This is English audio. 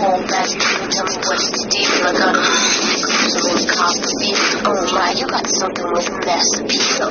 call back. Tell me what to do. I got so many coffee. Oh my, you got something with mass appeal.